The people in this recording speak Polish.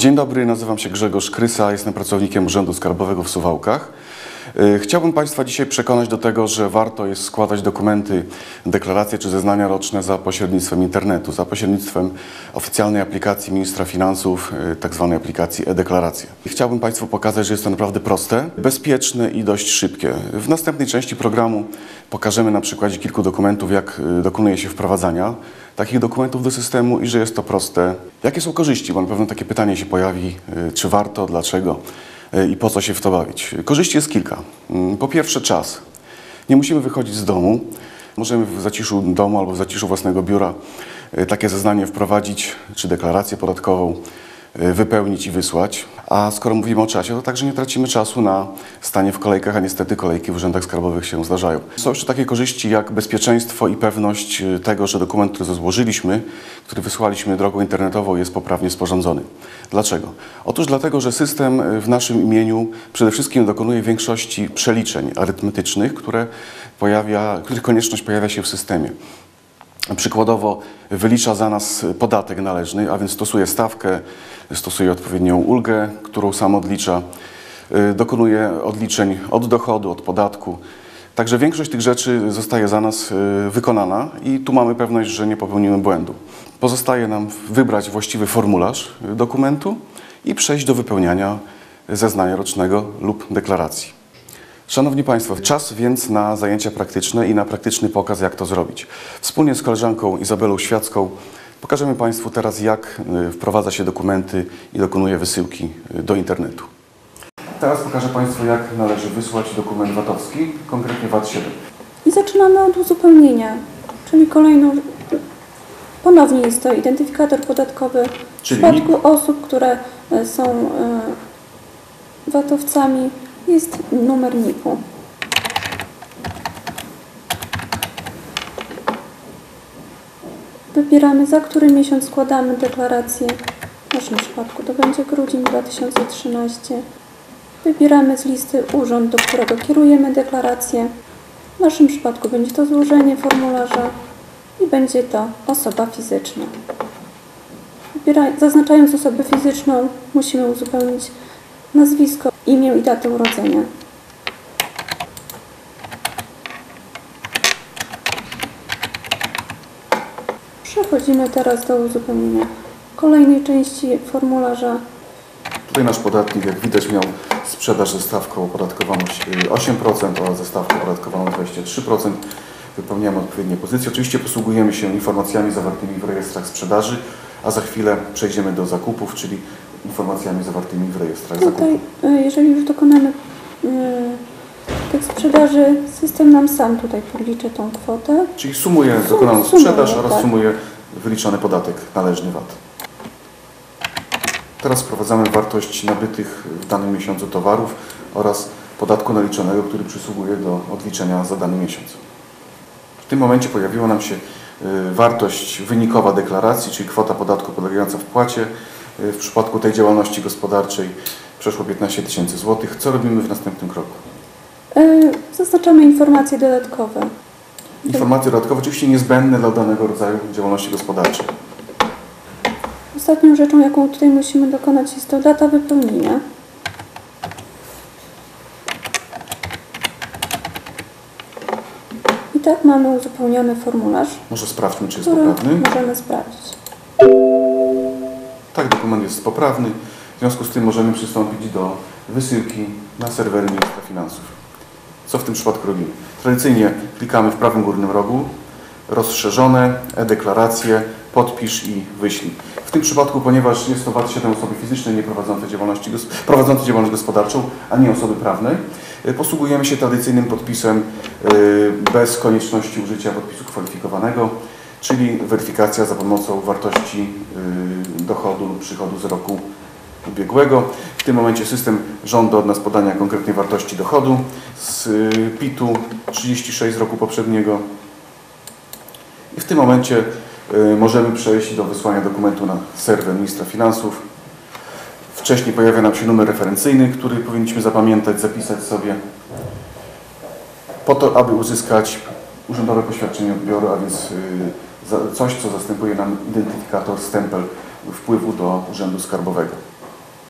Dzień dobry, nazywam się Grzegorz Krysa, jestem pracownikiem Urzędu Skarbowego w Suwałkach. Y, Chciałbym Państwa dzisiaj przekonać do tego, że warto jest składać dokumenty, deklaracje czy zeznania roczne za pośrednictwem internetu, za pośrednictwem oficjalnej aplikacji Ministra Finansów, y, tak zwanej aplikacji e-deklaracje. Chciałbym Państwu pokazać, że jest to naprawdę proste, bezpieczne i dość szybkie. W następnej części programu pokażemy na przykładzie kilku dokumentów, jak y, dokonuje się wprowadzania takich dokumentów do systemu i że jest to proste. Jakie są korzyści? Bo na pewno takie pytanie się pojawi, czy warto, dlaczego i po co się w to bawić. Korzyści jest kilka. Mm, Po pierwsze czas. Nie musimy wychodzić z domu. Możemy w zaciszu domu albo w zaciszu własnego biura y, takie zeznanie wprowadzić, czy deklarację podatkową wypełnić i wysłać. A skoro mówimy o czasie, to także nie tracimy czasu na stanie w kolejkach, a niestety kolejki w urzędach skarbowych się zdarzają. Są jeszcze takie korzyści jak bezpieczeństwo i pewność y, tego, że dokument, który złożyliśmy, który wysłaliśmy drogą internetową jest poprawnie sporządzony. Dlaczego? Otóż dlatego, że system y, w naszym imieniu przede wszystkim dokonuje większości przeliczeń arytmetycznych, które pojawia, których konieczność pojawia się w systemie. Przykładowo wylicza za nas podatek należny, a więc stosuje stawkę, stosuje odpowiednią ulgę, którą sam odlicza, y, dokonuje odliczeń od dochodu, od podatku. Także większość tych rzeczy zostaje za nas y, wykonana i tu mamy pewność, że nie popełnimy błędu. Pozostaje nam wybrać właściwy formularz dokumentu i przejść do wypełniania zeznania rocznego lub deklaracji. Szanowni Państwo, czas więc na zajęcia praktyczne i na praktyczny pokaz, jak to zrobić. Wspólnie z koleżanką Izabelą Świacką pokażemy Państwu teraz, jak y, wprowadza się dokumenty i dokonuje wysyłki y, do internetu. Teraz pokażę Państwu, jak należy wysłać dokument VAT-owski, konkretnie VAT-7. I zaczynamy od uzupełnienia, czyli kolejną. Ponownie jest to identyfikator podatkowy. Czyli? W przypadku osób, które e, są VAT-owcami, jest numer NIP-u. Wybieramy, za który miesiąc składamy deklarację. W naszym przypadku to będzie grudzień 2013. Wybieramy z listy urząd, do którego kierujemy deklarację. W naszym przypadku będzie to złożenie formularza i będzie to osoba fizyczna. Zaznaczając osobę fizyczną, musimy uzupełnić nazwisko, imię i datę urodzenia. Przechodzimy teraz do uzupełnienia kolejnej części formularza. Tutaj nasz podatnik, jak widać, miał sprzedaż ze stawką opodatkowaną y, 8% oraz ze stawką opodatkowaną 23%. Wypełniamy odpowiednie pozycje. Oczywiście posługujemy się informacjami zawartymi w rejestrach sprzedaży, a za chwilę przejdziemy do zakupów, czyli informacjami zawartymi w rejestrach Tutaj, zakupów. e, jeżeli już dokonamy e, tych sprzedaży, system nam sam tutaj podliczy tą kwotę. Czyli sumuje Sum- dokonaną sumuje, sprzedaż oraz tak. sumuje wyliczony podatek należny VAT. Teraz wprowadzamy wartość nabytych w danym miesiącu towarów oraz podatku naliczonego, który przysługuje do odliczenia za dany miesiąc. W tym momencie pojawiła nam się y, wartość wynikowa deklaracji, czyli kwota podatku podlegająca wpłacie. W przypadku tej działalności gospodarczej przeszło 15 tysięcy złotych. Co robimy w następnym kroku? E, Zaznaczamy informacje dodatkowe. Informacje dodatkowe oczywiście niezbędne dla danego rodzaju działalności gospodarczej. Ostatnią rzeczą, jaką tutaj musimy dokonać, jest to data wypełnienia. I tak mamy uzupełniony formularz, Może sprawdźmy, czy jest poprawny. możemy sprawdzić. Tak, dokument jest poprawny. W związku z tym możemy przystąpić do wysyłki na serwery Ministra Finansów. Co w tym przypadku robimy? Tradycyjnie klikamy w prawym górnym rogu, rozszerzone, e-deklaracje, podpisz i wyślij. W tym przypadku, ponieważ jest to VAT-7 osoby fizycznej nie prowadzące, działalności, prowadzące działalność gospodarczą, a nie osoby prawnej, y, posługujemy się tradycyjnym podpisem y, bez konieczności użycia podpisu kwalifikowanego, czyli weryfikacja za pomocą wartości y, dochodu lub przychodu z roku ubiegłego. W tym momencie system żąda od nas podania konkretnej wartości dochodu z y, PIT-u 36 z roku poprzedniego. I w tym momencie y, możemy przejść do wysłania dokumentu na serwer ministra finansów. Wcześniej pojawia nam się numer referencyjny, który powinniśmy zapamiętać, zapisać sobie po to, aby uzyskać urzędowe poświadczenie odbioru, a więc coś, co zastępuje nam identyfikator, stempel wpływu do Urzędu Skarbowego.